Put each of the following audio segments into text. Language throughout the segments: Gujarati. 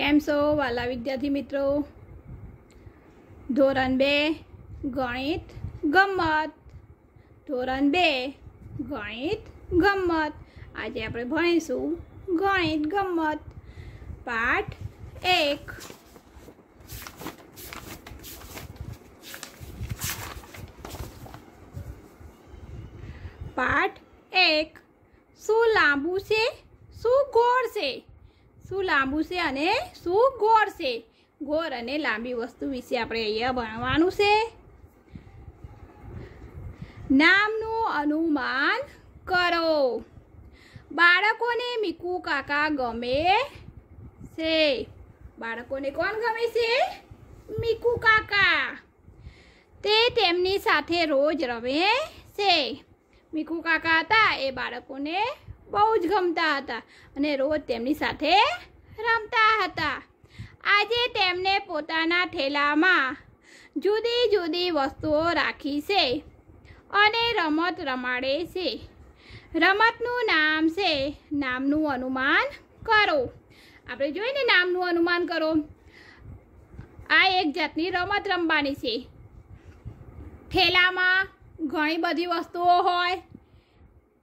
કેમ છો વાલા વિદ્યાર્થી મિત્રો? ધોરણ બે, ગણિત, ગમત. ધોરણ બે, ગણિત, ગમત. આજે આપણે ભણીશું ગણિત, ગમત. પાઠ એક. પાઠ એક. શું લાંબુ છે? શું ગોળ છે? શું લાંબુ છે અને શું ગોળ છે? ગોળ અને લાંબી વસ્તુ વિશે આપણે અહીંયા ભણવાનું છે. નામનું અનુમાન કરો. બાળકોને મીકુ કાકા ગમે છે? બાળકોને કોણ ગમે છે? મીકુ કાકા. તે તેમની સાથે રોજ રમે છે. મીકુ કાકા હતા, એ બાળકોને બહુ જ ગમતા હતા અને રોજ તેમની સાથે રમતા હતા. આજે તેમને પોતાના ઠેલામાં જુદી જુદી વસ્તુઓ રાખી છે અને રમત રમાડે છે. રમતનું નામ છે નામનું અનુમાન કરો. આપણે જોઈને નામનું અનુમાન કરો. આ એક જાતની રમત રમવાની છે. ઠેલામાં ઘણી બધી વસ્તુઓ હોય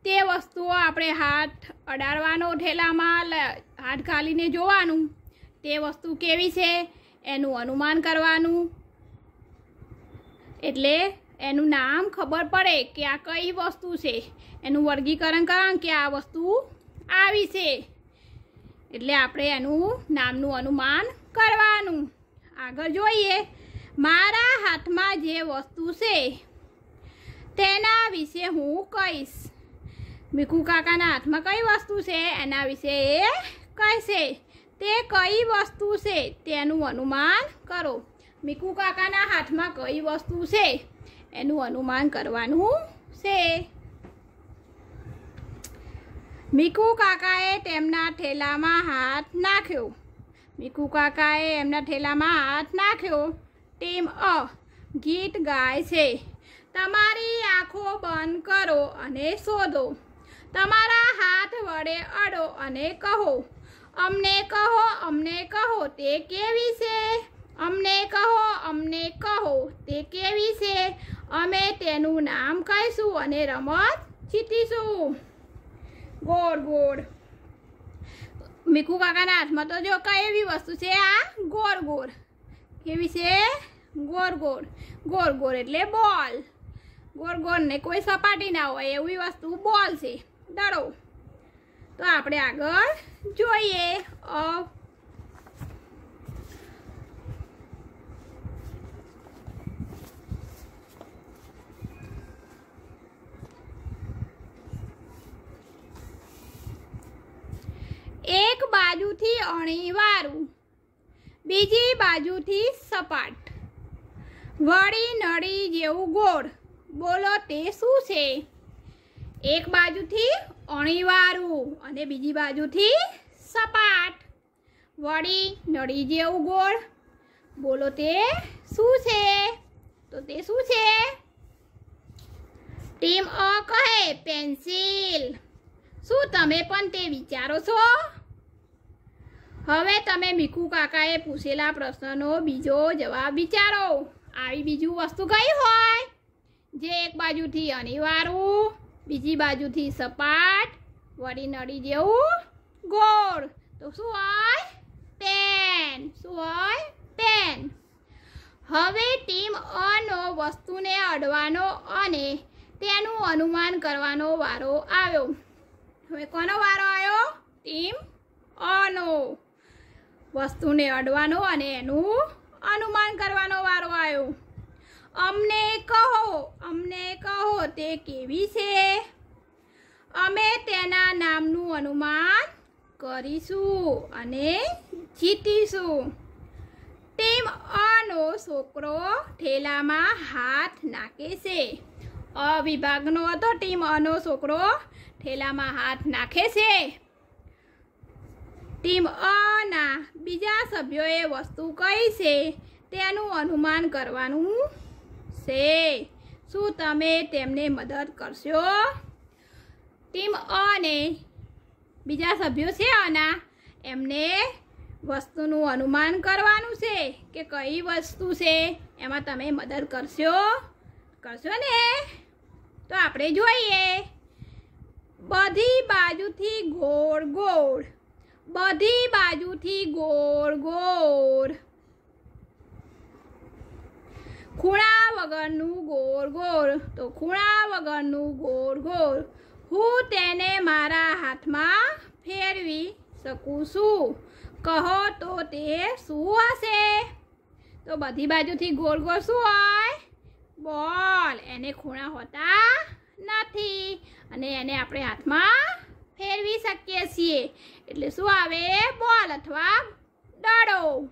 તે વસ્તુઓ આપણે હાથ અડાડવાનો ઠેલામાં હાથ ખાલીને જોવાનું. તે વસ્તુ કેવી છે એનું અનુમાન કરવાનું. એટલે એનું નામ ખબર પડે કે આ કઈ વસ્તુ છે. એનું વર્ગીકરણ કરવાનું કે આ વસ્તુ આવી છે. એટલે આપણે એનું નામનું અનુમાન કરવાનું. આગળ જોઈએ. મારા હાથમાં જે વસ્તુ છે તેના વિશે હું કહીશ. મીકુ કાકાના હાથમાં કઈ વસ્તુ છે? એના વિશે એ કહેશે. તે કઈ વસ્તુ છે તેનું અનુમાન કરો. મીકુ કાકાના હાથમાં કઈ વસ્તુ છે એનું અનુમાન કરવાનું છે. મીકુ કાકાએ તેમના ઠેલામાં હાથ નાખ્યો. મીકુ કાકાએ એમના ઠેલામાં હાથ નાખ્યો. ટીમ અ ગીત ગાય છે. તમારી આંખો બંધ કરો અને શોધો. તમારા હાથ વડે અડો અને કહો, અમને કહો અમને કહો, તે કેવી છે? અમને કહો અમને કહો, તે કેવી છે? અમે તેનું નામ કહીશું અને રમત જીતીશું. ગોળ ગોળ. મીકુ કાકાના હાથમાં તો જો કઈ એવી વસ્તુ છે, આ ગોળ ગોળ. કેવી છે? ગોળ ગોળ. ગોળ ગોળ એટલે બોલ. ગોળ ગોળ ને કોઈ સપાટી ના હોય એવી વસ્તુ બોલ છે. દડો. તો આપણે આગળ જોઈએ. અ. એક બાજુથી અણીવાળું બીજી બાજુથી સપાટ. વળી નળી જેવું ગોળ. બોલો તે શું છે? એક બાજુથી અણીવાળું અને બીજી બાજુથી સપાટ. વળી નળી જેવું ગોળ. બોલો તે શું છે? તો તે શું છે? ટીમ અ કહે, પેન્સિલ. શું તમે પણ તે વિચારો છો? હવે તમે મીકુ કાકાએ પૂછેલા પ્રશ્નનો બીજો જવાબ વિચારો. આવી બીજું વસ્તુ કઈ હોય? જે એક બાજુથી અનિવાર્યું બીજી બાજુથી સપાટ, વળી નળી જેવું ગોળ. તો શું હોય? પેન શું હોય? પેન હવે ટીમ અનો વસ્તુને અડવાનો અને તેનું અનુમાન કરવાનો વારો આવ્યો. હવે કોનો વારો આવ્યો? ટીમ અનો વસ્તુને અડવાનો અને એનું અનુમાન કરવાનો વારો આવ્યો. અમને કહો અમને કહો તે કેવી છે? અમે તેના નામનું અનુમાન કરીશું અને જીતીશું. ટીમ અનો છોકરો ઠેલામાં હાથ નાખે છે. અ વિભાગનો હતો ટીમ અનો છોકરો ઠેલામાં હાથ નાખે છે. ટીમ અના બીજા સભ્યોએ વસ્તુ કઈ છે, તેનું અનુમાન કરવાનું છે. શું તમે તેમને મદદ કરશો? ટીમ અને બીજા સભ્યો છે આના એમને વસ્તુનું અનુમાન કરવાનું છે કે કઈ વસ્તુ છે? એમાં તમે મદદ કરશો? કરશો ને? તો આપણે જોઈએ. બધી બાજુથી ગોળ ગોળ. બધી બાજુથી ગોળ ગોળ. ખૂણા વગરનું ગોળ ગોળ તો ખૂણા વગરનું ગોળ ગોળ હું તેને મારા હાથમાં ફેરવી શકું છું. કહો તો તે શું હશે? તો બધી બાજુથી ગોળ ગોળ શું હોય? બોલ. એને ખૂણા હોતા નથી અને એને આપણે હાથમાં ફેરવી શકીએ છીએ. એટલે શું આવે? બોલ અથવા દડો.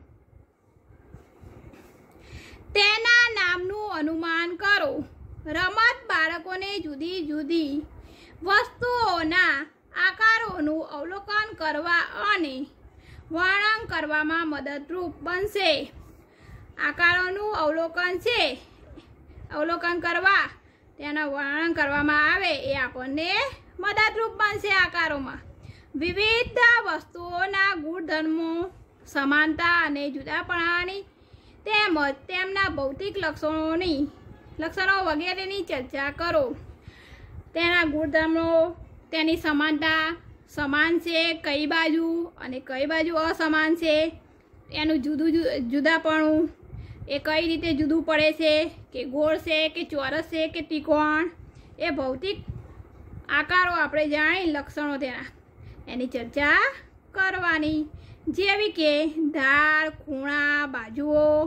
તેના નામનું અનુમાન કરો. રમત બાળકોને જુદી જુદી વસ્તુઓના આકારોનું અવલોકન કરવા અને વર્ણન કરવામાં મદદરૂપ બનશે. આકારોનું અવલોકન છે. અવલોકન કરવા, તેના વર્ણન કરવામાં આવે એ આપણને મદદરૂપ બનશે આકારોમાં. વિવિધ વસ્તુઓના ગુણધર્મો, સમાનતા અને જુદાપણાની તેમજ તેમના ભૌતિક લક્ષણોની લક્ષણો વગેરેની ચર્ચા કરો. તેના ગુણધર્મો, તેની સમાનતા, સમાન છે, કઈ બાજુ અને કઈ બાજુ અસમાન છે, એનું જુદું જુદાપણું, એ કઈ રીતે જુદું પડે છે, કે ગોળ છે, કે ચોરસ છે, કે ત્રિકોણ, એ ભૌતિક આકારો આપણે જાણી લક્ષણો તેના. એની ચર્ચા કરવાની. જેવી કે ધાર ખૂણા, બાજુઓ.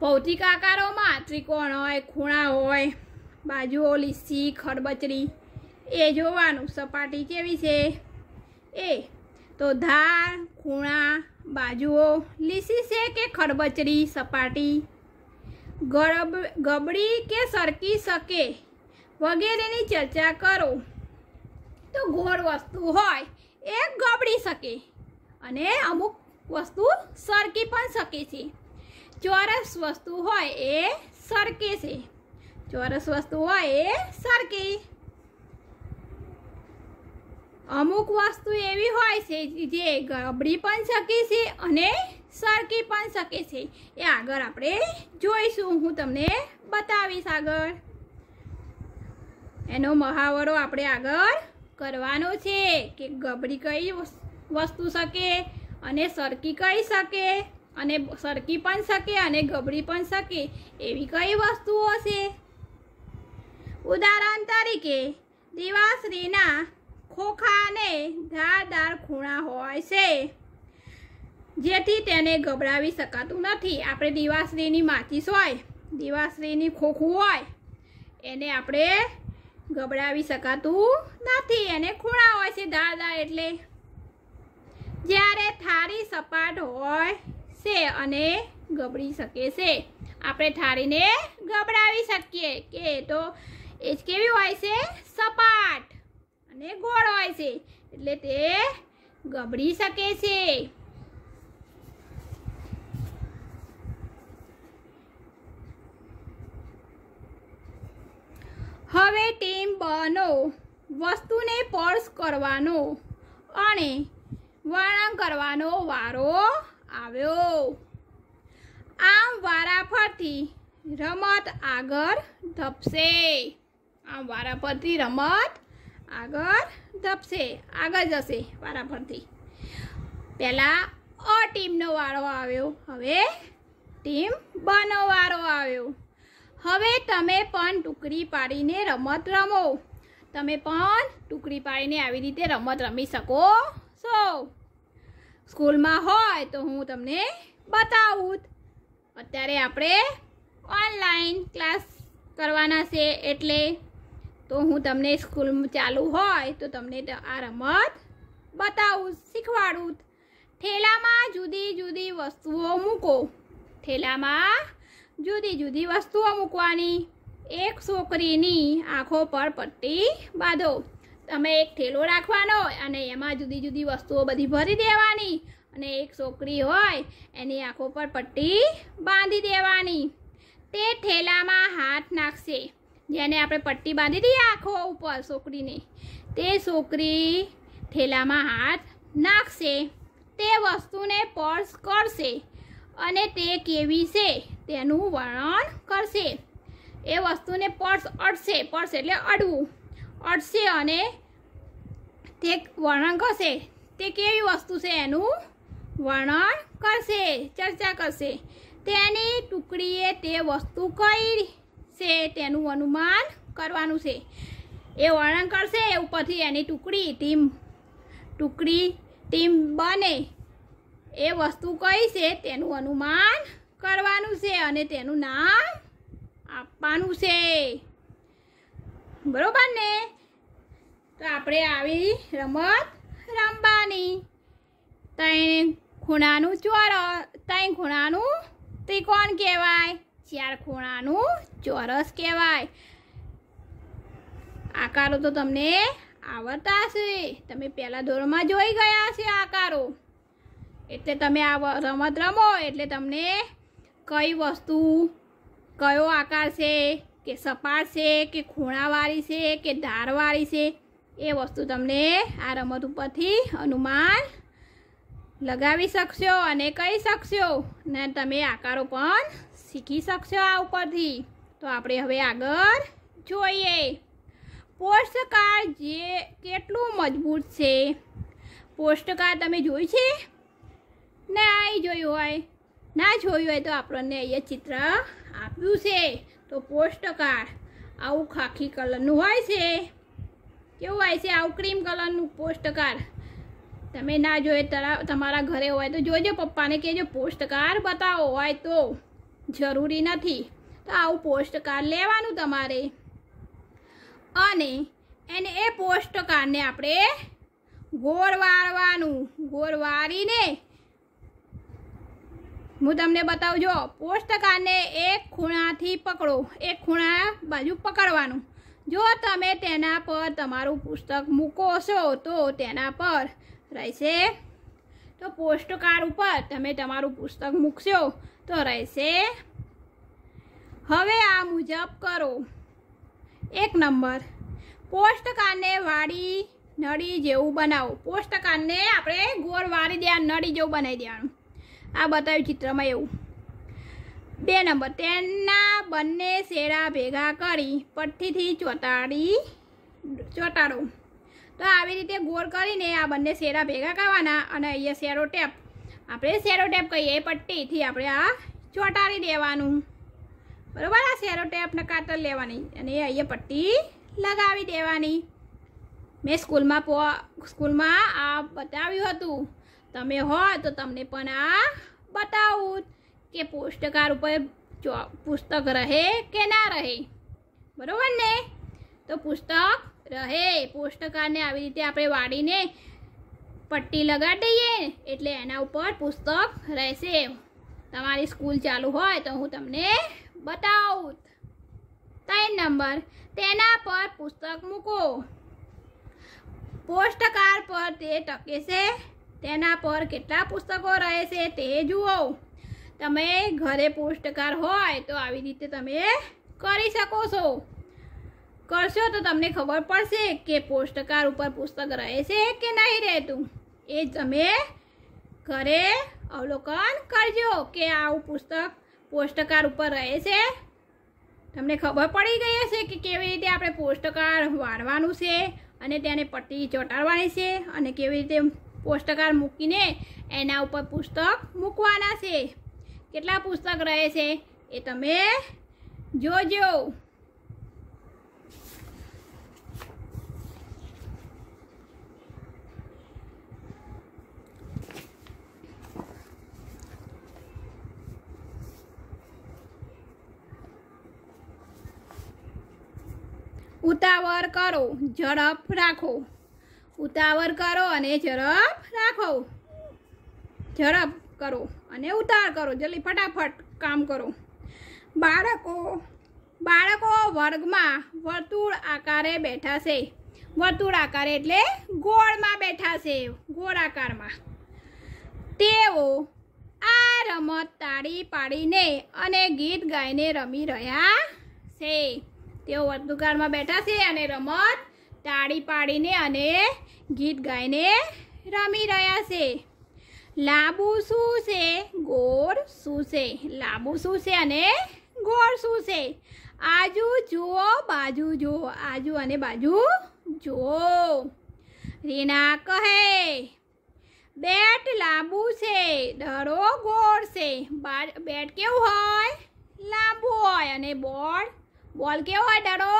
ભૌતિક આકારોમાં ત્રિકોણ હોય, ખૂણા હોય, બાજુઓ લીસી, ખડબચડી. એ જોવાનું સપાટી કેવી છે? એ તો ધાર ખૂણા, બાજુઓ, લીસી છે કે ખડબચડી સપાટી? ગરબ, ગબડી કે સરકી શકે? વગેરેની ચર્ચા કરો. તો ગોળ વસ્તુ હોય, એ ગબડી શકે. અને અમુક વસ્તુ સરકી પણ શકે છે. ચોરસ વસ્તુ હોય એ સરકે છે. ચોરસ વસ્તુ હોય એ સરકે. અમુક વસ્તુ એવી હોય છે જે ગબડી પણ શકે છે અને સરકી પણ શકે છે. એ આગળ આપણે જોઈશું. હું તમને બતાવીશ આગળ. એનો મહાવરો આપણે આગળ કરવાનો છે કે ગબડી કઈ વસ્તુ શકે, અને સરકી કઈ શકે, અને સરકી પણ શકે, અને ગબડી પણ શકે, એવી કઈ વસ્તુઓ છે ઉદાહરણ તરીકે, દિવાશ્રીના ખોખાને ધારદાર ખૂણા હોય છે, જેથી તેને ગભરાવી શકાતું નથી. આપણે દિવાશ્રીની માચીસ હોય, દિવાશ્રીની ખોખું હોય, એને આપણે ગભરાવી શકાતું નથી. એને ખૂણા હોય છે ધારદાર એટલે જ્યારે થાળી સપાટ હોય છે અને ગબડી શકે છે, આપણે થાળીને ગબડાવી શકીએ કે તો એ જ કેવી હોય છે? સપાટ અને ગોળ હોય છે, એટલે તે ગબડી શકે છે. હવે ટીમ બનો વસ્તુને પર્સ કરવાનો અને વર્ણન કરવાનો વારો આવ્યો. આમ વારા ફરતી રમત આગળ ધપશે આમ વારા ફરતી રમત આગળ ધપશે આગળ જશે વારા ફરતી પહેલાં અ ટીમનો વારો આવ્યો. હવે ટીમ બનો વારો આવ્યો. હવે તમે પણ ટુકડી પાડીને રમત રમો. તમે પણ ટુકડી પાડીને આવી રીતે રમત રમી શકો. છો સ્કૂલમાં હોય તો હું તમને બતાવું. અત્યારે આપણે ઓનલાઈન ક્લાસ કરવાના છે એટલે તો હું તમને સ્કૂલ ચાલુ હોય તો તમને આ રમત બતાવું, શીખવાડું. ઠેલામાં જુદી જુદી વસ્તુઓ મૂકો. ઠેલામાં જુદી જુદી વસ્તુઓ મૂકવાની. એક છોકરીની આંખો પર પટ્ટી બાંધો. તમે એક ઠેલો રાખવાનો અને એમાં જુદી જુદી વસ્તુઓ બધી ભરી દેવાની. અને એક છોકરી હોય, એની આંખો પર પટ્ટી બાંધી દેવાની. તે ઠેલામાં હાથ નાખશે, જેને આપણે પટ્ટી બાંધી દઈએ આંખો ઉપર છોકરીને. તે છોકરી ઠેલામાં હાથ નાખશે, તે વસ્તુને પર્સ કરશે અને તે કેવી છે તેનું વર્ણન કરશે. એ વસ્તુને પર્સ અડશે પર્સ એટલે અડવું. અડશે અને તે વર્ણન કરશે. તે કેવી વસ્તુ છે એનું વર્ણન કરશે, ચર્ચા કરશે. તેની ટુકડીએ તે વસ્તુ કઈ છે તેનું અનુમાન કરવાનું છે. એ વર્ણન કરશે ઉપરથી એની ટુકડી, ટીમ ટુકડી, ટીમ બને. એ વસ્તુ કઈ છે તેનું અનુમાન કરવાનું છે અને તેનું નામ આપવાનું છે. બરોબર ને? તો આપણે આવી રમત રમવાની. ત્રણ ખૂણાનું ચોરસ ત્રણ ખૂણાનું ત્રિકોણ કહેવાય. ચાર ખૂણાનું ચોરસ કહેવાય. આકારો તો તમને આવડતા હશે. તમે પહેલાં ધોરણમાં જોઈ ગયા છે આકારો. એટલે તમે આ રમત રમો, એટલે તમને કઈ વસ્તુ, કયો આકાર છે, કે સપાટ છે, કે ખૂણાવાળી છે, કે ધારવાળી છે એ વસ્તુ તમને આ રમત ઉપરથી અનુમાન લગાવી શકશો અને કહી શકશો. ને તમે આકારો પણ શીખી શકશો આ ઉપરથી. તો આપણે હવે આગળ જોઈએ. પોસ્ટકાર્ડ જે કેટલું મજબૂત છે. પોસ્ટકાર્ડ તમે જોયું છે? ના આ જોયું હોય. ના જોયું હોય તો આપણને અહીંયા ચિત્ર આપ્યું છે. તો પોસ્ટકાર્ડ આવું ખાખી કલરનું હોય છે. કેવું હોય છે, આવું ક્રીમ કલરનું પોસ્ટકાર્ડ. તમે ના જોઈએ તમારા ઘરે હોય તો જોજો પપ્પાને કહેજો, પોસ્ટકાર્ડ બતાવો હોય તો. જરૂરી નથી. તો આવું પોસ્ટકાર્ડ લેવાનું તમારે. અને એને એ પોસ્ટકાર્ડને આપણે ગોળ વાળવાનું ગોળ વાળીને હું તમને બતાવજો પોસ્ટકાર્ડને એક ખૂણાથી પકડો. એક ખૂણા બાજુ પકડવાનું. જો તમે તેના પર તમારું પુસ્તક મૂકો છો, તો તેના પર રહેશે. તો પોસ્ટકાર્ડ ઉપર તમે તમારું પુસ્તક મૂકશો, તો રહેશે. હવે આ મુજબ કરો. એક નંબર. પોસ્ટકાર્ડને વાળી નળી જેવું બનાવો. પોસ્ટકાર્ડને આપણે ગોળ વાળી દેવાનું નળી જેવું બનાવી દેવાનું. આ બતાવ્યું ચિત્રમાં એવું. બે નંબર. તેના બંને શેડા ભેગા કરી પટ્ટીથી ચોંટાડી, ચોંટાડો. તો આવી રીતે ગોળ કરીને આ બંને શેડા ભેગા કરવાના અને અહીંયા શેરો ટેપ. આપણે શેરો ટેપ કહીએ એ પટ્ટીથી આપણે આ ચોંટાડી દેવાનું. બરાબર? આ શેરો ટેપને કાતર લેવાની અને અહીંયા પટ્ટી લગાવી દેવાની. મેં સ્કૂલમાં પો, સ્કૂલમાં આ બતાવ્યું હતું. તમે હોય તો તમને પણ આ બતાવું. કે પુસ્તકાર ઉપર ચો- પુસ્તક રહે કે ના રહે બરોબર ને તો પુસ્તક રહે પુસ્તકાને આવી રીતે આપણે વાળીને પટ્ટી લગાડી દઈએ, એટલે એના ઉપર પુસ્તક રહેશે. તમારી સ્કૂલ ચાલુ હોય તો હું તમને બતાવું. ત્રણ નંબર, તેના પર પુસ્તક મૂકો. પોસ્ટકાર પર તે ટકે છે તેના પર કેટલા પુસ્તકો રહે છે તે જુઓ. તમે ઘરે પોસ્ટકાર હોય તો આવી રીતે તમે કરી શકો છો. કરશો તો તમને ખબર પડશે કે પોસ્ટકાર ઉપર પુસ્તક રહે છે કે નહીં રહેતું. એ તમે ઘરે અવલોકન કરજો કે આવું પુસ્તક પોસ્ટકાર ઉપર રહે છે. તમને ખબર પડી ગઈ હશે કે કેવી રીતે આપણે પોસ્ટકાર વાળવાનું છે અને તેને પટ્ટી ચોંટાડવાની છે અને કેવી રીતે પોસ્ટકાર મૂકીને એના ઉપર પુસ્તક મૂકવાના છે. કેટલા પુસ્તક રહે છે એ તમે જોજો. ઉતાવળ કરો, ઝડપ રાખો. ઉતાવળ કરો અને ઝડપ રાખો. ઝડપ કરો. અને ઉતાર કરો, જલ્દી ફટાફટ કામ કરો. બાળકો બાળકો, વર્ગમાં વર્તુળ આકારે બેઠા છે. વર્તુળ આકારે એટલે ગોળમાં બેઠા છે, ગોળ આકારમાં. તેઓ આ રમત તાળી પાડીને અને ગીત ગાઈને રમી રહ્યા છે. તેઓ વર્તુળમાં બેઠા છે અને રમત તાળી પાડીને અને ગીત ગાઈને રમી રહ્યા છે. લાંબુ શું છે ગોળ શું છે લાંબુ શું છે અને ગોળ શું છે આજુ જુઓ, બાજુ જુઓ. આજુ અને બાજુ જુઓ. રીના કહે, બેટ લાંબુ છે, દડો ગોળ છે. બેટ કેવું હોય? લાંબુ હોય અને બોલ બોલ કેવો હોય? દડો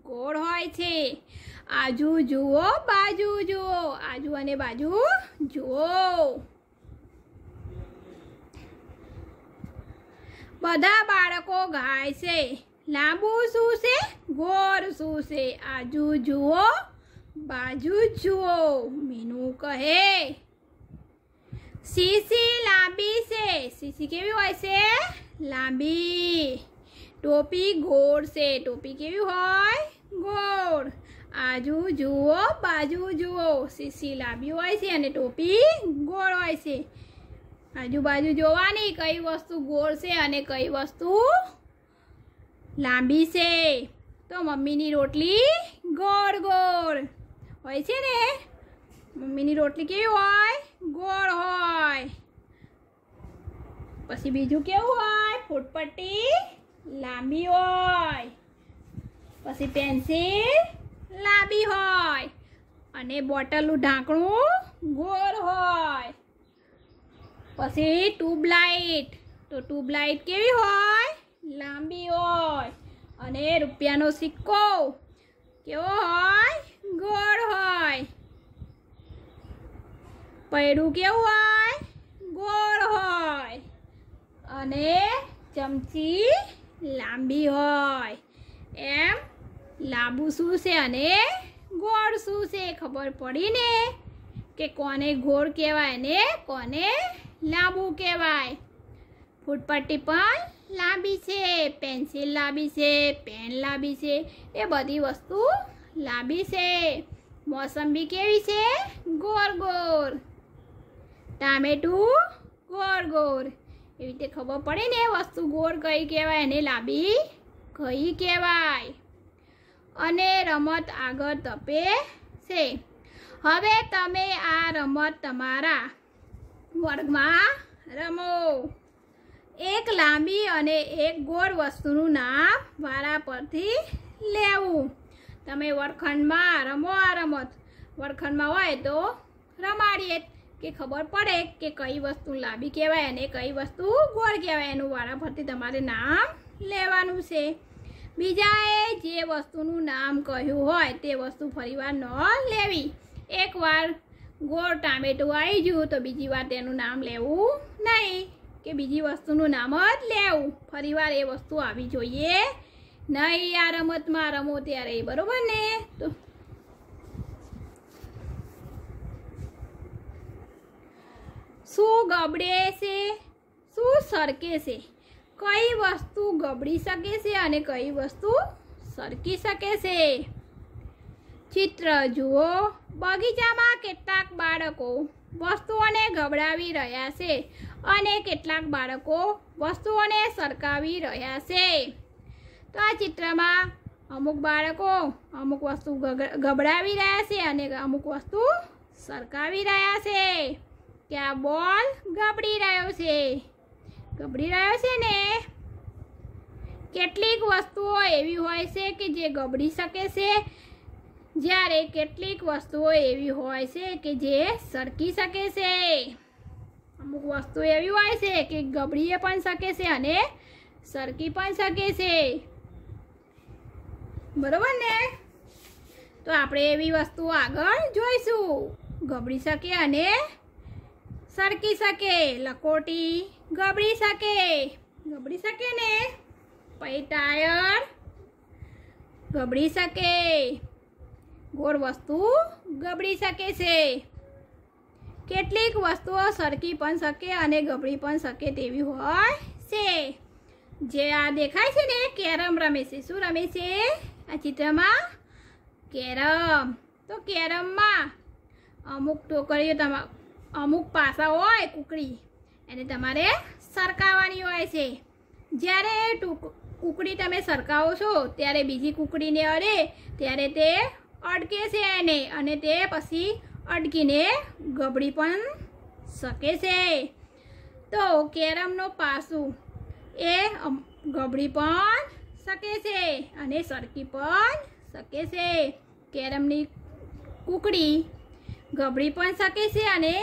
ગોળ હોય છે. આજુ જુઓ, બાજુ જુઓ. આજુ અને બાજુ જુઓ. બધા બાળકો ગાય છે. લાંબુ શું છે ગોળ શું છે આજુ જુઓ, બાજુ જુઓ, મીનુ કહે. સીસી લાંબી છે. સીસી કેવી હોય છે? લાંબી. ટોપી ગોળ છે. ટોપી કેવી હોય? ગોળ. આજુ જુઓ, બાજુ જુઓ. સીસી લાંબી હોય છે અને ટોપી ગોળ હોય છે. આજુબાજુ જોવાની કઈ વસ્તુ ગોળ છે અને કઈ વસ્તુ લાંબી છે. તો મમ્મીની રોટલી ગોળ ગોળ. હોય છે ને? મમ્મીની રોટલી કેવી હોય? ગોળ હોય. પછી બીજું કેવું હોય? ફૂટપટ્ટી લાંબી હોય. પછી પેન્સિલ લાંબી હોય. અને બોટલનું ઢાંકણું ગોળ હોય. પછી ટ્યુબલાઇટ તો ટ્યુબલાઇટ કેવી હોય? લાંબી હોય. અને રૂપિયાનો સિક્કો કેવો હોય? ગોળ હોય. પૈડું કેવું હોય? ગોળ હોય. અને ચમચી લાંબી હોય. એમ લાંબુ શું છે અને ગોળ શું છે? ખબર પડીને કે કોને ગોળ કહેવાય ને કોને લાંબુ કહેવાય. ફૂટપટ્ટી પણ લાંબી છે, પેન્સિલ લાંબી છે, પેન લાંબી છે, એ બધી વસ્તુ લાંબી છે. મોસંબી કેવી છે? ગોળ ગોળ ટામેટું ગોળ ગોળ એવી રીતે ખબર પડે ને વસ્તુ ગોળ કઈ કહેવાય એને લાંબી કઈ કહેવાય. અને રમત આગળ તપે છે. હવે તમે આ રમત તમારા વર્ગમાં રમો. એક લાંબી અને એક ગોળ વસ્તુનું નામ વારા પરથી લેવું. તમે વર્ગખંડમાં રમો આ રમત. વર્ગખંડમાં હોય તો રમાડીએ. કે ખબર પડે કે કઈ વસ્તુ લાંબી કહેવાય અને કઈ વસ્તુ ગોળ કહેવાય એનું વારા પરથી તમારે નામ લેવાનું છે. બીજાએ જે વસ્તુનું નામ કહ્યું હોય તે વસ્તુ ફરીવાર ન લેવી. એકવાર ગોળ ટામેટું આવી ગયું, તો બીજી વાર તેનું નામ લેવું નહીં. કે બીજી વસ્તુનું નામ જ લેવું. ફરીવાર એ વસ્તુ આવી જોઈએ નહીં આ રમતમાં. રમો ત્યારે, બરોબર ને? તો શું ગબડે છે? શું સરકે છે? કઈ વસ્તુ ગબડી શકે છે અને કઈ વસ્તુ સરકી શકે છે? ચિત્ર જુઓ. બગીચામાં કેટલાક બાળકો વસ્તુઓને ગબડાવી રહ્યા છે અને કેટલાક બાળકો વસ્તુઓને સરકાવી રહ્યા છે. તો આ ચિત્રમાં અમુક બાળકો અમુક વસ્તુ ગબડાવી રહ્યા છે અને અમુક વસ્તુ સરકાવી રહ્યા છે. આ બોલ ગબડી રહ્યો છે. ગબડી રહ્યો છે ને? કેટલીક વસ્તુઓ એવી હોય છે કે જે ગબડી શકે છે જ્યારે કેટલીક વસ્તુઓ એવી હોય છે કે જે સરકી શકે છે. અમુક વસ્તુ એવી હોય છે કે ગબડીએ પણ શકે છે અને સરકી પણ શકે છે. બરોબર ને? તો આપણે એવી વસ્તુઓ આગળ જોઈશું. ગબડી શકે અને સરકી શકે. લકોટી ગબડી શકે. ગબડી શકે ને? પછી ટાયર ગબડી શકે. ગોળ વસ્તુ ગબડી શકે છે. કેટલીક વસ્તુઓ સરકી પણ શકે અને ગબડી પણ શકે તેવી હોય છે. જે આ દેખાય છે ને, કેરમ રમે છે. શું રમે છે? આ ચિત્રમાં કેરમ. તો કેરમમાં અમુક ટોકરીઓ તમા, અમુક પાસા હોય કુકડી, એને તમારે સરકાવવાની હોય છે. જ્યારે કુકડી તમે સરકાવો છો, ત્યારે બીજી કુકડીને અડે, ત્યારે તે અડકે છે એને અને તે પછી અડકીને ગબડી પણ શકે છે. તો કેરમનો પાસું એ ગબડી પણ શકે છે અને સરકી પણ શકે છે. કેરમની કુકડી ગબડી પણ શકે છે અને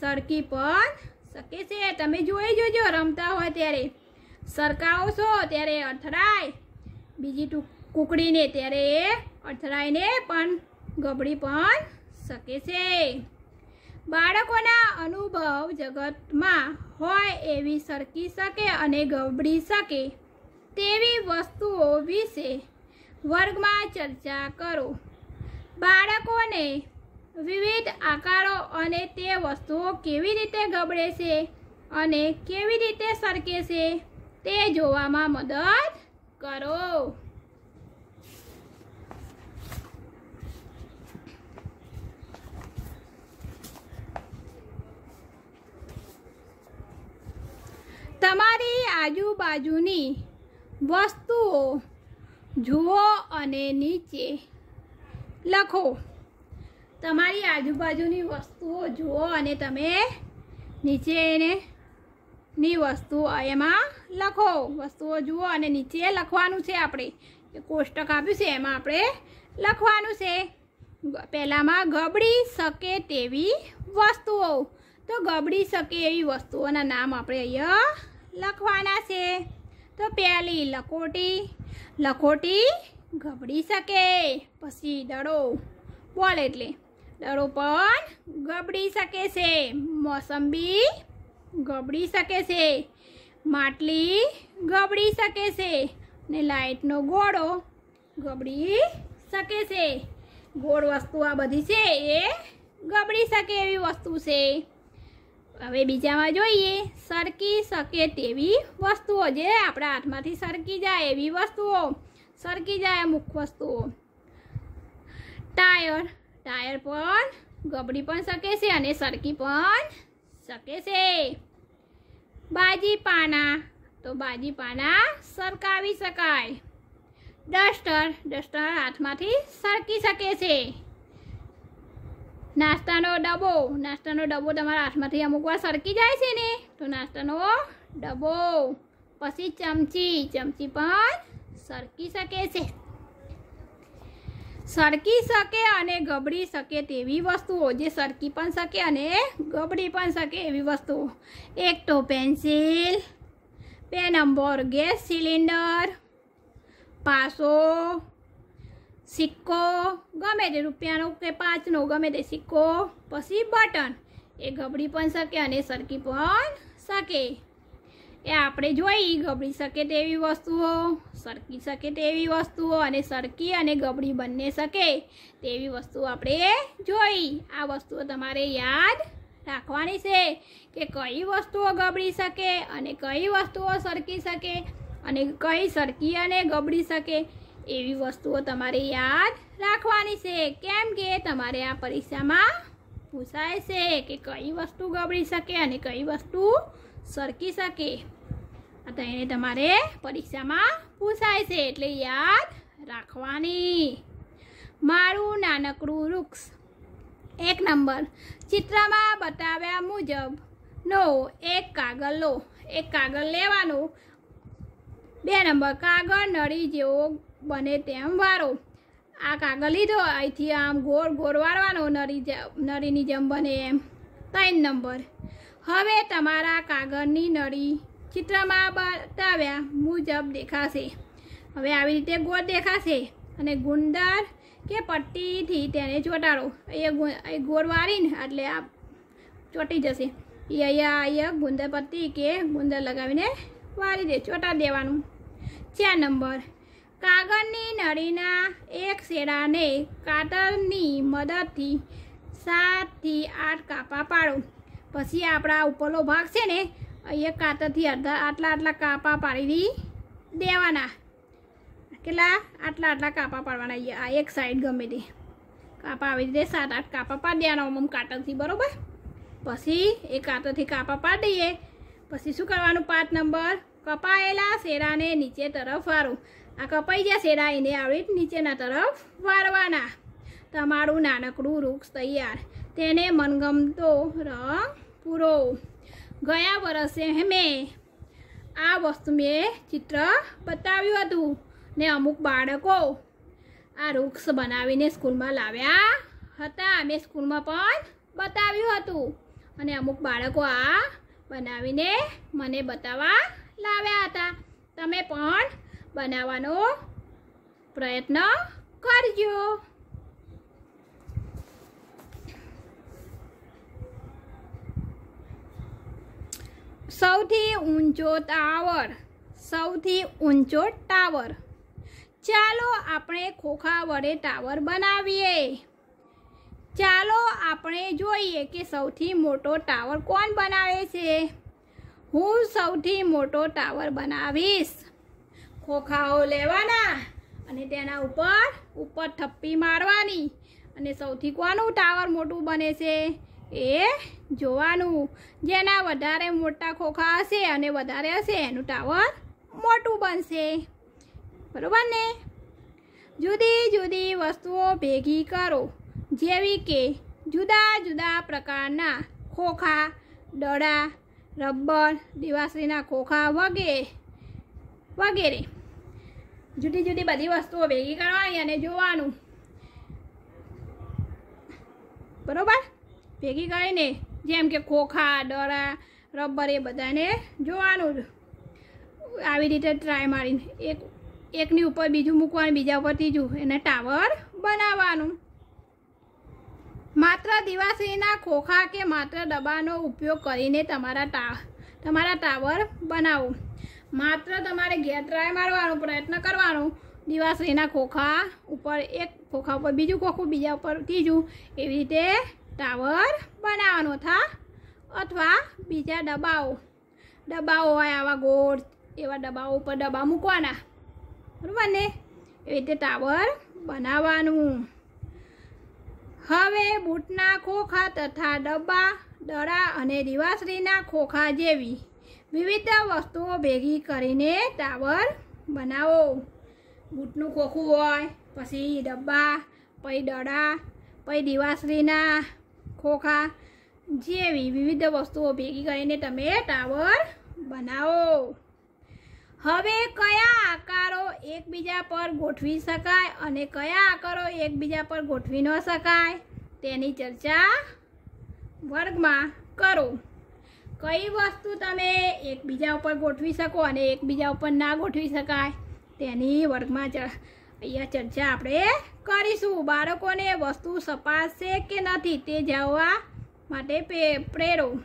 સરકી પણ શકે છે. તમે જોઈ જોજો રમતા હોય ત્યારે. સરકાવો છો ત્યારે અથડાય. બીજી કુકડીને ત્યારે અથડાઈને પણ ગબડી પણ શકે છે. બાળકોના અનુભવ જગતમાં હોય એવી સરકી શકે અને ગબડી શકે તેવી વસ્તુઓ વિશે વર્ગમાં ચર્ચા કરો. બાળકોને વિવિધ આકારો અને તે વસ્તુઓ કેવી રીતે ગબડે છે અને કેવી રીતે સરકે છે તે જોવામાં મદદ કરો. તમારી આજુબાજુની વસ્તુઓ જુઓ અને નીચે લખો. તમારી આજુબાજુની વસ્તુઓ જુઓ અને તમે નીચે એને ની વસ્તુઓ એમાં લખો. વસ્તુઓ જુઓ અને નીચે લખવાનું છે આપણે. કોષ્ટક આપ્યું છે, એમાં આપણે લખવાનું છે. પહેલામાં ગબડી શકે તેવી વસ્તુઓ. તો ગબડી શકે એવી વસ્તુઓના નામ આપણે અહીંયા લખવાના છે? તો પહેલી, લખોટી. લખોટી ગબડી શકે. પછી દડો. બોલ એટલે. દડો પણ ગબડી શકે છે. મોસંબી ગબડી શકે છે. માટલી ગબડી શકે છે. ને લાઇટનો ગોળો ગબડી શકે છે. ગોળ વસ્તુ આ બધી છે એ ગબડી શકે એવી વસ્તુ છે. હવે બીજામાં જોઈએ. સરકી શકે તેવી વસ્તુઓ જે આપણા હાથમાંથી સરકી જાય એવી વસ્તુઓ. સરકી જાય અમુક વસ્તુઓ. ટાયર. ટાયર પણ ગબડી પણ શકે છે અને સરકી પણ શકે છે. બાજી પાના તો બાજી પાના સરકાવી શકાય. ડસ્ટર. ડસ્ટર હાથમાંથી સરકી શકે છે. નાસ્તાનો ડબ્બો. નાસ્તાનો ડબ્બો તમારા હાથમાંથી અમુક વાર સરકી જાય છે ને, તો નાસ્તાનો ડબ્બો. પછી ચમચી. ચમચી પણ સરકી શકે છે. સરકી શકે અને ગબડી શકે તેવી વસ્તુઓ. જે સરકી પણ શકે અને ગબડી પણ શકે એવી વસ્તુઓ. એક તો પેન્સિલ, બે નંબર ગેસ સિલિન્ડર, પાસો સિક્કો ગમે તે, રૂપિયાનો કે પાંચનો, ગમે તે સિક્કો. પછી બટન. એ ગબડી પણ શકે અને સરકી પણ શકે. એ આપણે જોઈ ગબડી શકે તેવી વસ્તુઓ સરકી શકે તેવી વસ્તુઓ અને સરકી અને ગબડી બંને શકે તેવી વસ્તુઓ આપણે જોઈ. આ વસ્તુઓ તમારે યાદ રાખવાની છે કે કઈ વસ્તુઓ ગબડી શકે અને કઈ વસ્તુઓ સરકી શકે અને કઈ સરકી અને ગબડી શકે. એવી વસ્તુઓ તમારે યાદ રાખવાની છે. કેમ કે તમારે આ પરીક્ષામાં પૂછાય છે કે કઈ વસ્તુ ગબડી શકે અને કઈ વસ્તુ સરકી શકે. તો એને તમારે પરીક્ષામાં પૂછાય છે એટલે યાદ રાખવાની. મારું નાનકડું વૃક્ષ. એક નંબર. ચિત્રમાં બતાવ્યા મુજબ નો, એક કાગળ લો. એક કાગળ લેવાનું. બે નંબર. કાગળ નળી જેવો બને તેમ વારો. આ કાગળ લીધો અહીંથી આમ ગોળ ગોળ વાળવાનો જે- નળીની જેમ બને એમ. ત્રણ નંબર. હવે તમારા કાગળની નળી ચિત્રમાં બતાવ્યા મુજબ દેખાશે. હવે આવી રીતે ગોળ દેખાશે અને ગુંદર કે પટ્ટીથી તેને ચોંટાડો. ગો- ગોળ વાળીને એટલે આ ચોંટી જશે. એ અહીંયા અહીંયા ગુંદર પટ્ટી કે ગુંદર લગાવીને વાળી દે, ચોંટાડી દેવાનું. ચાર નંબર. કાગળની નળીના એક શેડાને કાતરની મદદથી સાતથી આઠ કાપા પાડો. પછી આપણા ઉપરનો ભાગ છે ને, અહીંયા કાતરથી અડધા આટલા આટલા કાપા પાડી દેવાના. કેટલા? આટલા આટલા કાપા પાડવાના. આ એક સાઈડ ગમે તે. કાપા આવી રીતે સાત આઠ કાપા પાડી દેવાના અમુક કાતરથી, બરોબર? પછી એ કાતરથી કાપા પાડી દઈએ. પછી શું કરવાનું? પાંચ નંબર કપાયેલા શેરાને નીચે તરફ વાળો. આ કપાઈ જશે શેરા એને આવી નીચેના તરફ વાળવાના. તમારું નાનકડું વૃક્ષ તૈયાર. તેને મનગમતો રંગ પૂરો. ગયા વર્ષે મેં આ વસ્તુ મેં ચિત્ર બતાવ્યું હતું ને અમુક બાળકો આ વૃક્ષ બનાવીને સ્કૂલમાં લાવ્યા હતા. મેં સ્કૂલમાં પણ બતાવ્યું હતું. અને અમુક બાળકો આ બનાવીને મને બતાવવા લાવ્યા હતા. તમે પણ બનાવવાનો પ્રયત્ન કરજો. સૌથી ઊંચો ટાવર, સૌથી ઊંચો ટાવર. ચાલો આપણે ખોખા વડે ટાવર બનાવીએ. ચાલો આપણે જોઈએ કે સૌથી મોટો ટાવર કોણ બનાવે છે. હું સૌથી મોટો ટાવર બનાવીશ. ખોખાઓ લેવાના અને તેના ઉપર ઉપર થપ્પી મારવાની. અને સૌથી કોનું ટાવર મોટું બને છે? એ જોવાનું. જેના વધારે મોટા ખોખા હશે અને વધારે હશે, એનું ટાવર મોટું બનશે. બરોબર ને? જુદી જુદી વસ્તુઓ ભેગી કરો. જેવી કે જુદા જુદા પ્રકારના ખોખા, દડા, રબર દિવાસળીના ખોખા વગેરે. વગેરે. જુદી જુદી બધી વસ્તુઓ ભેગી કરવાની અને જોવાનું. બરોબર? ભેગી કરીને જેમ કે ખોખા દડા રબર એ બધાને જોવાનું આવી રીતે ટ્રાય મારીને એક, એકની ઉપર બીજું મૂકવાનું બીજા ઉપર ત્રીજું એને ટાવર બનાવવાનું. માત્ર દિવાસીના ખોખા કે માત્ર ડબ્બાનો ઉપયોગ કરીને તમારા ટા, તમારા ટાવર બનાવો. માત્ર તમારે ઘેર ટ્રાય મારવાનો પ્રયત્ન કરવાનો. દિવાસળીના ખોખા ઉપર એક ખોખા ઉપર બીજું ખોખું બીજા ઉપર ત્રીજું. એવી રીતે ટાવર બનાવવાનો થા. અથવા બીજા ડબ્બાઓ. ડબ્બાઓ હોય આવા ગોળ, એવા ડબ્બાઓ ઉપર ડબ્બા મૂકવાના. બરાબર ને? એવી રીતે ટાવર બનાવવાનું. હવે બૂટના ખોખા તથા ડબ્બા, દડા અને દિવાસળીના ખોખા જેવી. વિવિધ વસ્તુઓ ભેગી કરીને ટાવર બનાવો. બૂટનું ખોખું હોય, પછી ડબ્બા, પછી દડા, પછી દિવાસરીના ખોખા, જેવી વિવિધ વસ્તુઓ ભેગી કરીને તમે ટાવર બનાવો. હવે કયા આકારો એકબીજા પર ગોઠવી શકાય અને કયા આકારો એકબીજા પર ગોઠવી ન શકાય તેની ચર્ચા વર્ગમાં કરો. કઈ વસ્તુ તમે એકબીજા ઉપર ગોઠવી શકો અને એકબીજા ઉપર ના ગોઠવી શકાય? તેની વર્ગમાં ચ અહીંયા ચર્ચા આપણે કરીશું. બાળકોને વસ્તુ સપાટ છે કે નથી તે જાણવા માટે પ્રે- પ્રેરો.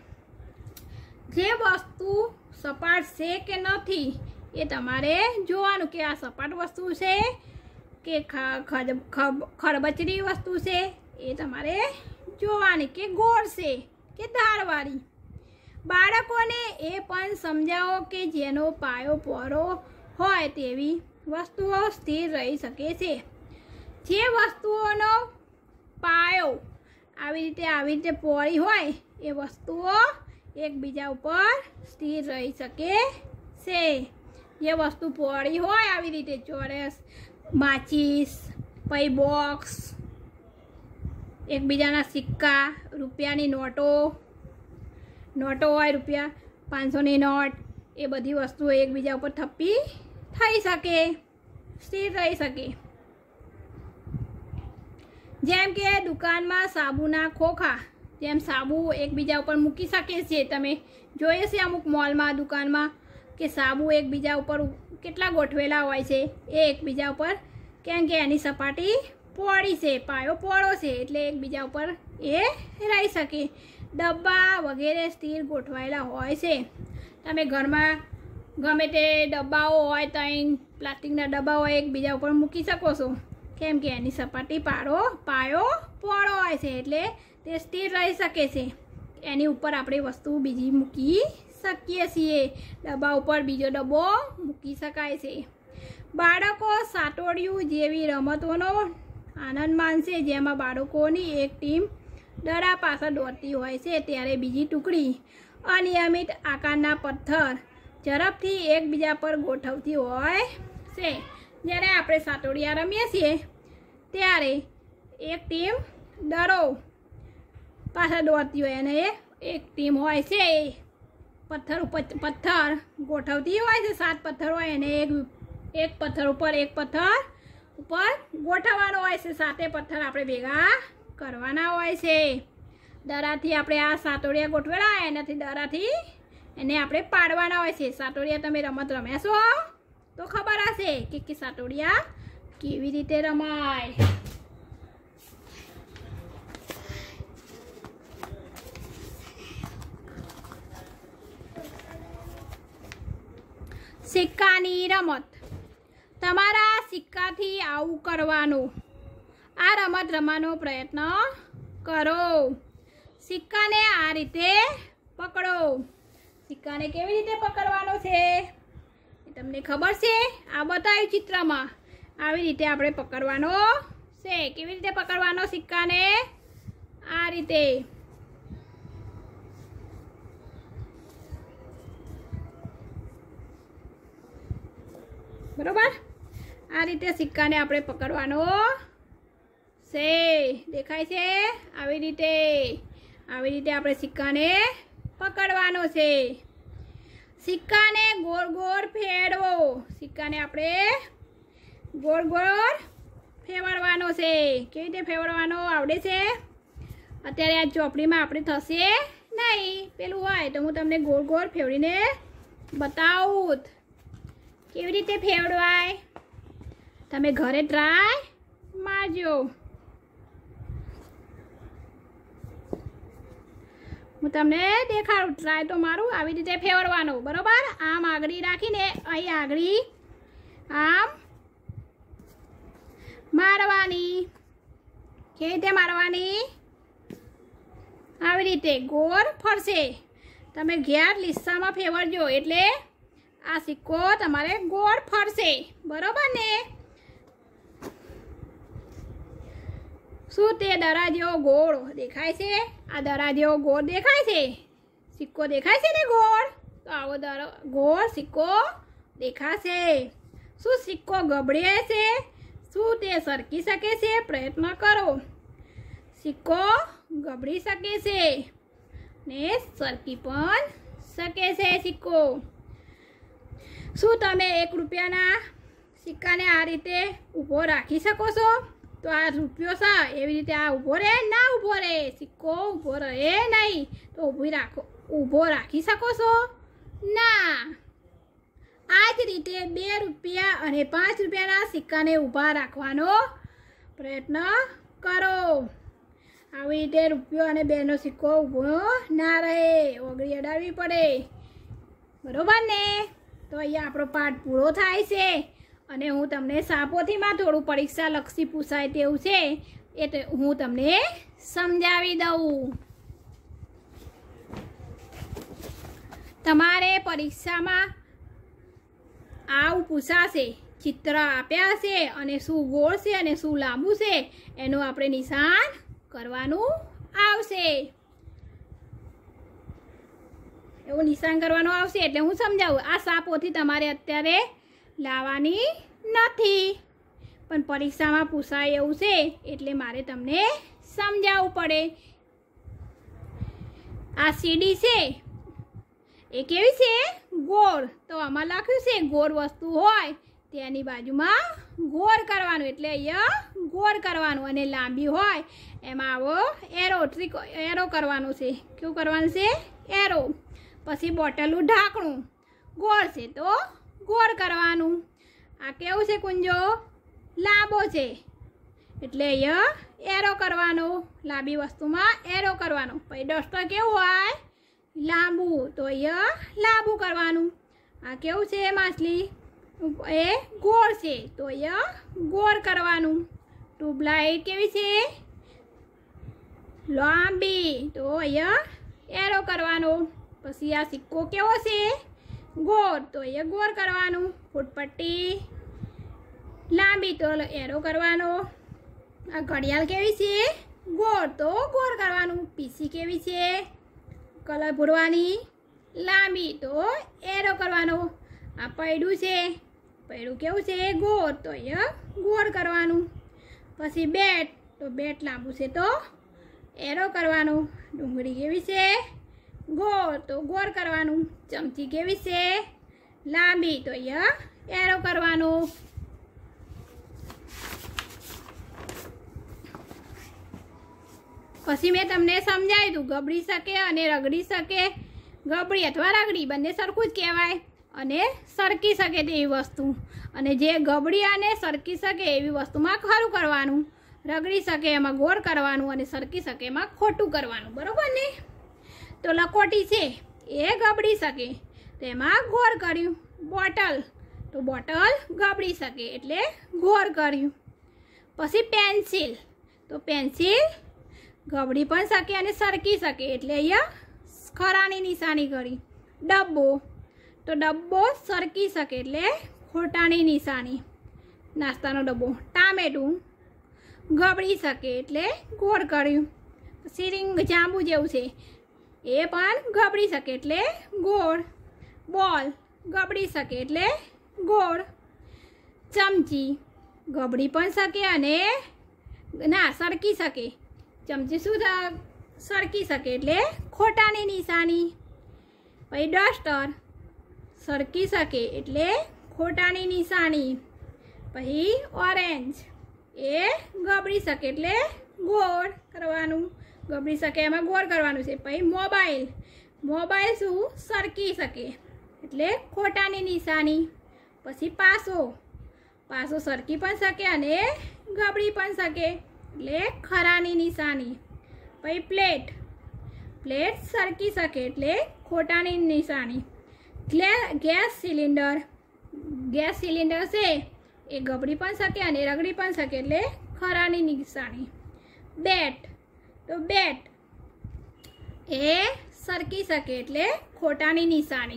જે વસ્તુ સપાટ છે કે નથી એ તમારે જોવાનું કે આ સપાટ વસ્તુ છે કે ખ- ખડ- ખબ- ખડબચડી વસ્તુ છે એ તમારે જોવાની કે ગોળ છે કે ધારવાળી. બાળકોને એ પણ સમજાવો કે જેનો પાયો પોરો હોય તેવી વસ્તુઓ સ્થિર રહી શકે છે. જે વસ્તુઓનો પાયો આવી રીતે આવી રીતે પોળી હોય, એ વસ્તુઓ એકબીજા ઉપર સ્થિર રહી શકે છે. જે વસ્તુ પોળી હોય, આવી રીતે ચોરસ, માચીસ, પછી બોક્સ, એકબીજાના સિક્કા, રૂપિયાની નોટો નોટો હોય રૂપિયા, પાંચસોની નોટ, એ બધી વસ્તુઓ એકબીજા ઉપર થપ્પી થઈ શકે, સ્થિર રહી શકે. જેમ કે દુકાનમાં સાબુના ખોખા, જેમ સાબુ એકબીજા ઉપર મૂકી શકે છે. તમે જોઈએ છે અમુક મોલમાં, દુકાનમાં કે સાબુ એકબીજા ઉપર કેટલા ગોઠવેલા હોય છે, એ એકબીજા ઉપર કેમ કે એની સપાટી પહોળી છે, પાયો પહોળો છે, એટલે એકબીજા ઉપર એ રહી શકે. ડબ્બા વગેરે સ્થિર ગોઠવાયેલા હોય છે. તમે ઘરમાં ગમે તે ડબ્બાઓ હોય ત્યાં પ્લાસ્ટિકના ડબ્બા હોય એકબીજા ઉપર મૂકી શકો છો. કેમ કે એની સપાટી પાડો, પાયો પહોળો હોય છે એટલે તે સ્થિર રહી શકે છે. એની ઉપર આપણે વસ્તુ બીજી મૂકી શકીએ છીએ. ડબ્બા ઉપર બીજો ડબ્બો મૂકી શકાય છે. બાળકો સાટોડિયું જેવી રમતોનો આનંદ માનશે જેમાં બાળકોની એક ટીમ દડા પાછળ દોડતી હોય છે ત્યારે બીજી ટુકડી અનિયમિત આકારના પથ્થર ઝડપથી એકબીજા પર ગોઠવતી હોય છે. જ્યારે આપણે સાટોડિયા રમીએ છીએ, ત્યારે એક ટીમ દડો પાછળ દોડતી હોય અને એક ટીમ હોય છે એ પથ્થર ઉપર પથ્થર ગોઠવતી હોય છે. સાત પથ્થર હોય અને એક એક પથ્થર ઉપર એક પથ્થર ઉપર ગોઠવવાનો હોય છે. સાતે પથ્થર આપણે ભેગા કરવાના હોય છે. દરાથી આપણે આ સાતોડિયા ગોઠવેલા, એનાથી દરાથી એને આપણે પાડવાના હોય છે. સાતોડિયા તમે રમત રમ્યા છો? તો ખબર હશે કે કે સાતોડિયા કેવી રીતે રમાય. સિક્કાની રમત. તમારા સિક્કાથી આવું કરવાનું. આ રમત રમવાનો પ્રયત્ન કરો. સિક્કાને આ રીતે પકડો. સિક્કાને કેવી રીતે પકડવાનો છે? એ તમને ખબર છે? આ બતાવ્યું ચિત્રમાં. આવી રીતે આપણે પકડવાનો છે. કેવી રીતે પકડવાનો સિક્કાને? આ રીતે. બરોબર? આ રીતે સિક્કાને આપણે પકડવાનો છે? દેખાય છે? આવી રીતે. આવી રીતે આપણે સિક્કાને પકડવાનો છે. સિક્કાને ગોળ ગોળ ફેરવો. સિક્કાને આપણે ગોળ ગોળ ફેવડવાનો છે. કેવી રીતે ફેવડવાનો આવડે છે? અત્યારે આ ચોપડીમાં આપણે થશે નહીં. પેલું હોય તો હું તમને ગોળ ગોળ ફેરવીને બતાવું. કેવી રીતે ફેરવાય? તમે ઘરે ટ્રાય મારજો. હું તમને દેખાડું. ટ્રાય તો મારું આવી રીતે ફેરવાનું બરાબર? આમ આગળી રાખીને અહીં આગળી આમ મારવાની. કેવી રીતે મારવાની? આવી રીતે ગોળ ફરશે. તમે ઘેર લીસામાં ફેરવજો. એટલે આ સિક્કો તમારે ગોળ ફરશે. બરોબર ને? શું તે દરા જેવો ગોળ દેખાય છે? આ દરા જેવો ગોળ દેખાય છે? સિક્કો દેખાય છે ને ગોળ? તો આવો દર ગોળ સિક્કો દેખાશે. શું સિક્કો ગબડે છે? શું તે સરકી શકે છે? પ્રયત્ન કરો. સિક્કો ગબડી શકે છે ને સરકી પણ શકે છે સિક્કો. શું તમે એક રૂપિયાના સિક્કાને આ રીતે ઊભો રાખી શકો છો? તો આ રૂપિયો છે, એવી રીતે આ ઊભો રહે, ના ઊભો રહે? સિક્કો ઊભો રહે નહીં. તો ઊભી રાખો. ઊભો રાખી શકો છો? ના. આ જ રીતે બે રૂપિયા અને પાંચ રૂપિયાના સિક્કાને ઊભા રાખવાનો પ્રયત્ન કરો. આવી રીતે રૂપિયો અને બેનો સિક્કો ઊભો ના રહે. ઓગળી અડાડવી પડે. બરોબર ને? તો અહીંયા આપણો પાઠ પૂરો થાય છે. અને હું તમને સાપોથીમાં થોડું પરીક્ષા લક્ષી પૂછાય તેવું છે, એ તો હું તમને સમજાવી દઉં. તમારે પરીક્ષામાં આવું પૂછાશે, ચિત્ર આપ્યા છે અને શું ગોળ છે અને શું લાંબુ છે, એનું આપણે નિશાન કરવાનું આવશે. એવું નિશાન કરવાનું આવશે એટલે હું સમજાવું. આ સાપોથી તમારે અત્યારે લાવવાની નથી. પણ પરીક્ષામાં પૂછાય એવું છે, એટલે મારે તમને સમજાવવું પડે. આ સીડી છે. એ કેવી છે? ગોળ. તો આમાં લખ્યું છે, ગોળ વસ્તુ હોય તેની બાજુમાં ગોળ કરવાનું, એટલે અહીંયા ગોળ કરવાનું અને લાંબી હોય, એમાં આવો એરો ટ્રીક એરો કરવાનું છે. કેવું કરવાનું છે? એરો પછી બોટલનું ઢાંકણું. ગોળ છે તો ગોળ કરવાનું. આ કેવું છે કુંજો? લાંબો છે. એટલે અહીંયા એરો કરવાનો. લાંબી વસ્તુમાં એરો કરવાનો. પછી ડસ્ટર કેવું હોય? લાંબુ. તો અહીંયા લાંબુ કરવાનું. આ કેવું છે માછલી? એ ગોળ છે. તો અહીંયા ગોળ કરવાનું. ટ્યુબલાઇટ કેવી છે? લાંબી. તો અહીંયા એરો કરવાનો. પછી આ સિક્કો કેવો છે? ગોળ, તો અહીંયા ગોળ કરવાનું. ફૂટપટ્ટી, લાંબી, તો એરો કરવાનો. આ ઘડિયાળ કેવી છે? ગોળ, તો ગોળ કરવાનું. પીસી કેવી છે? કલર ભૂરવાની. લાંબી, તો એરો કરવાનો. આ પૈડું છે. પૈડું કેવું છે? ગોળ, તો અહીંયા ગોળ કરવાનું. પછી બેટ, તો બેટ લાંબુ છે, તો એરો કરવાનો. ડુંગળી કેવી છે? ગોળ, તો ગોળ કરવાનું. ચમચી કેવી છે? લાંબી. તો અહીંયા એરો કરવાનો. પછી મેં તમને સમજાવ્યું હતું ગબડી શકે અને રગડી શકે. ગબડી અથવા રગડી, બંને સરખું જ કહેવાય. અને સરકી શકે તેવી વસ્તુ. અને જે ગબડી અને સરકી શકે એવી વસ્તુમાં ખરું કરવાનું. રગડી શકે એમાં ગોળ કરવાનું અને સરકી શકે એમાં ખોટું કરવાનું. બરાબર ને? તો લકોટી છે. એ ગબડી શકે. તેમાં ગોળ કર્યું. બોટલ. તો બોટલ ગબડી શકે એટલે ગોળ કર્યું. પછી પેન્સિલ. તો પેન્સિલ ગબડી પણ શકે અને સરકી શકે એટલે અહીંયા ખરાની નિશાની કરી. ડબ્બો. તો ડબ્બો સરકી શકે એટલે ખોટાની નિશાની. નાસ્તાનો ડબ્બો. ટામેટું ગબડી શકે એટલે ગોળ કર્યું. સિરિંગ જાંબુ જેવું છે. એ પણ ગબડી શકે એટલે ગોળ. બોલ, ગબડી શકે એટલે ગોળ. ચમચી, ગબડી પણ શકે અને ના, સરકી શકે. ચમચી શું સરકી શકે એટલે ખોટાની નિશાની. પછી ડસ્ટર, સરકી શકે એટલે ખોટાની નિશાની. પછી ઓરેન્જ, એ ગબડી શકે એટલે ગોળ કરવાનું. ગબડી શકે, એમાં ગોળ કરવાનું છે. પછી મોબાઈલ. મોબાઈલ શું? સરકી શકે. એટલે ખોટાની નિશાની. પછી પાસો. પાસો સરકી પણ શકે અને ગબડી પણ શકે. એટલે ખરાની નિશાની. પછી પ્લેટ. પ્લેટ સરકી શકે એટલે ખોટાની નિશાની. Gas cylinder. ગેસ સિલિન્ડર છે, એ ગબડી પણ શકે અને રગડી પણ શકે એટલે ખરાની નિશાની. બેટ. તો બેટ. એ સરકી શકે એટલે ખોટાની નિશાની.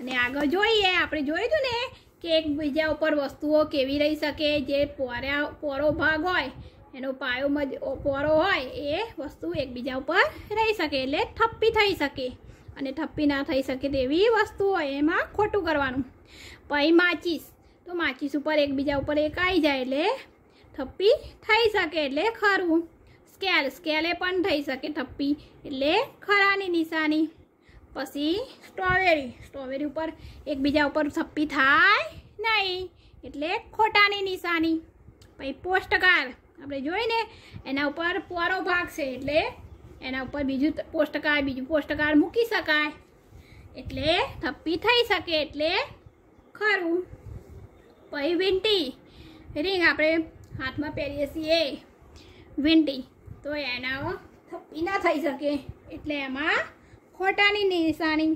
અને આગળ જોઈએ, આપણે જોયું હતું ને કે એકબીજા ઉપર વસ્તુઓ કેવી રહી શકે, જે પોર્યા, પોરો ભાગ હોય, એનો પાયો મજ પોરો હોય, એ વસ્તુ એકબીજા ઉપર રહી શકે એટલે થપ્પી થઈ શકે. અને થપ્પી ના થઈ શકે તેવી વસ્તુ હોય એમાં ખોટું કરવાનું. પછી માચીસ. તો માચીસ ઉપર એકબીજા ઉપર એક આવી જાય એટલે થપ્પી થઈ શકે એટલે ખરું. સ્કેલ, સ્કેલે પણ થઈ શકે થપ્પી. એટલે ખરાની નિશાની. પછી સ્ટ્રોબેરી. સ્ટ્રોબેરી ઉપર એકબીજા ઉપર થપ્પી થાય નહીં. એટલે ખોટાની નિશાની. પછી પોસ્ટકાર્ડ આપણે જોઈને એના ઉપર પોરો ભાગ છે. એટલે એના ઉપર બીજું પોસ્ટકાર્ડ બીજું પોસ્ટકાર્ડ મૂકી શકાય. એટલે થપ્પી થઈ શકે એટલે ખરું. પછી વીંટી. રિંગ આપણે હાથમાં પહેરીએ છીએ. વીંટી. તો એના થપ્પી ના થઈ શકે. એટલે એમાં ખોટાની નિશાની.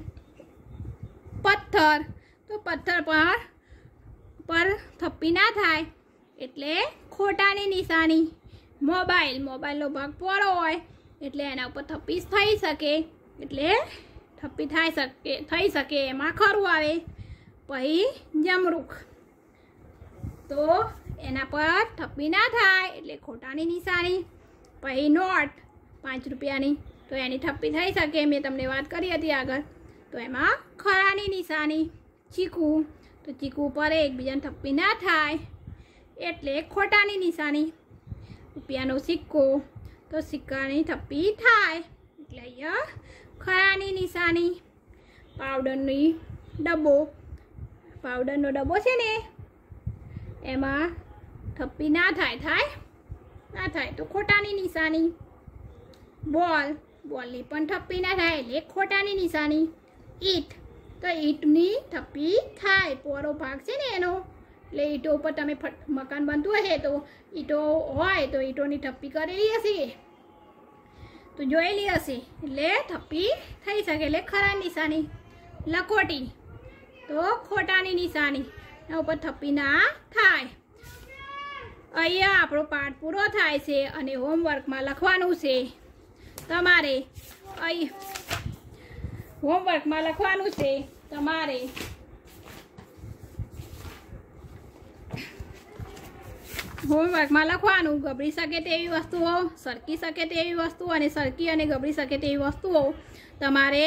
પથ્થર. તો પથ્થર પર પર થપ્પી ના થાય. એટલે ખોટાની નિશાની. મોબાઈલ. મોબાઈલનો ભાગ પોરો હોય. એટલે એના ઉપર થપ્પી થઈ શકે. એટલે થપ્પી થઈ શકે થઈ શકે. એમાં ખરું આવે. પછી જમરૂખ. તો એના પર થપ્પી ના થાય. એટલે ખોટાની નિશાની. પછી નોટ પાંચ રૂપિયાની. તો એની થપ્પી થઈ શકે, મેં તમને વાત કરી હતી આગળ. તો એમાં ખરાની નિશાની, ચીકુ. તો ચીકુ ઉપર એકબીજાને થપ્પી ના થાય, એટલે ખોટાની નિશાની. રૂપિયાનો સિક્કો. તો સિક્કાની થપ્પી થાય, એટલે અહીંયા ખરાની નિશાની. પાવડરની ડબ્બો. પાવડરનો ડબ્બો છે ને, એમાં થપ્પી ના થાય થાય. ના થાય તો ખોટાની નિશાની. બોલ, બોલની પણ થપ્પી ના થાય એટલે ખોટાની નિશાની. ઈટ, તો ઈંટની થપ્પી થાય, પોરો ભાગ છે ને એનો. એટલે ઈંટો ઉપર તમે મકાન બનતું હશે તો ઈંટો હોય તો ઈંટોની થપ્પી કરેલી હશે. તો જોયેલી હશે, એટલે થપ્પી થઈ શકે, એટલે ખરા નિશાની. લખોટી, તો ખોટાની નિશાની. એના ઉપર થપ્પી ના થાય. અહીંયા આપણો પાઠ પૂરો થાય છે અને હોમવર્કમાં લખવાનું છે. તમારે અહીં હોમવર્કમાં લખવાનું છે. તમારે હોમવર્કમાં લખવાનું. ગબડી શકે તેવી વસ્તુઓ, સરકી શકે તેવી વસ્તુઓ અને સરકી અને ગબડી શકે તેવી વસ્તુઓ તમારે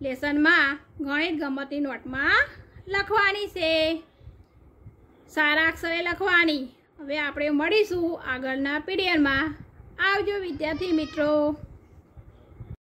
લેસનમાં ગણિત ગમતની નોટમાં લખવાની છે. સારા અક્ષરે લખવાની. હવે આપણે મળીશું આગળના પીડીએનમાં આવજો વિદ્યાર્થી મિત્રો.